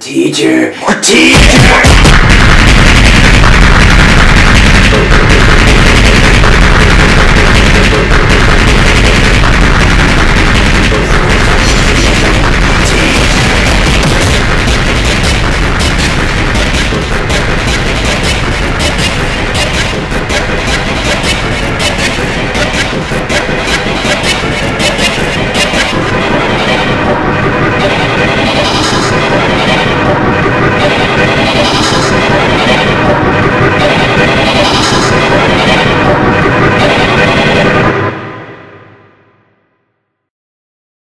Teacher, teacher!